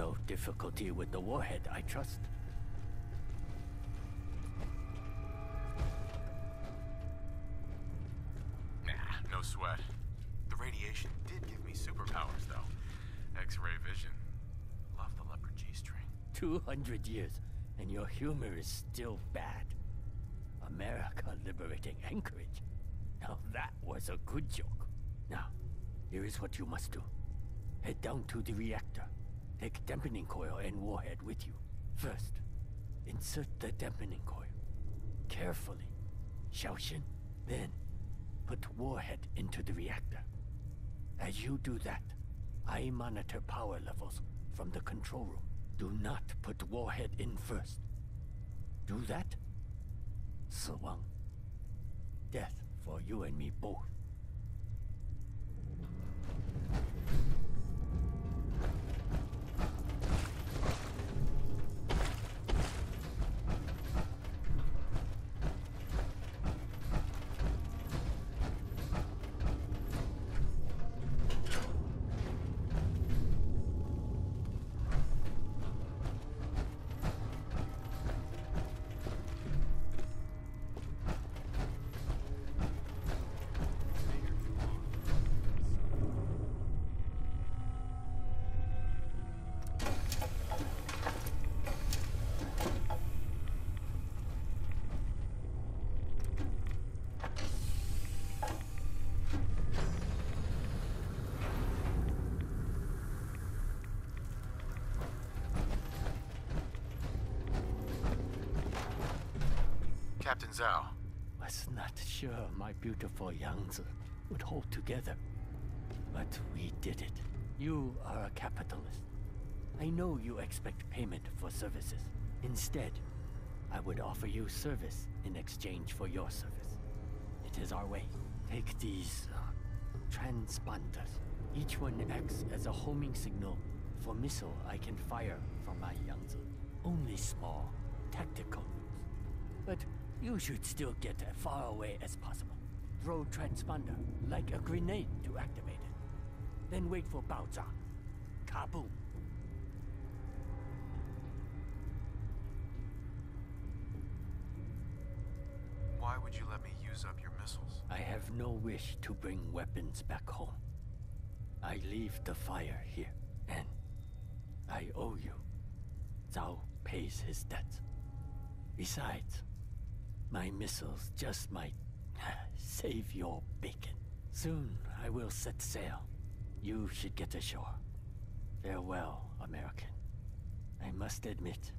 No difficulty with the warhead, I trust. Nah, no sweat. The radiation did give me superpowers, though. X-ray vision. Love the leopard G-string. 200 years, and your humor is still bad. America liberating Anchorage. Now that was a good joke. Now, here is what you must do. Head down to the reactor. Take dampening coil and warhead with you. First, insert the dampening coil. Carefully. Xiaoxin. Then, put warhead into the reactor. As you do that, I monitor power levels from the control room. Do not put warhead in first. Do that? 死亡. Death for you and me both. Captain Zhao. Was not sure my beautiful Yangtze would hold together. But we did it. You are a capitalist. I know you expect payment for services. Instead, I would offer you service in exchange for your service. It is our way. Take these uh, transponders. Each one acts as a homing signal for missile I can fire from my Yangtze. Only small, tactical. But you should still get as far away as possible. Throw transponder like a grenade to activate it. Then wait for Baozha. Kaboom. Why would you let me use up your missiles? I have no wish to bring weapons back home. I leave the fire here, and I owe you. Zhao pays his debts. Besides, my missiles just might uh, save your bacon. Soon I will set sail. You should get ashore. Farewell, American. I must admit,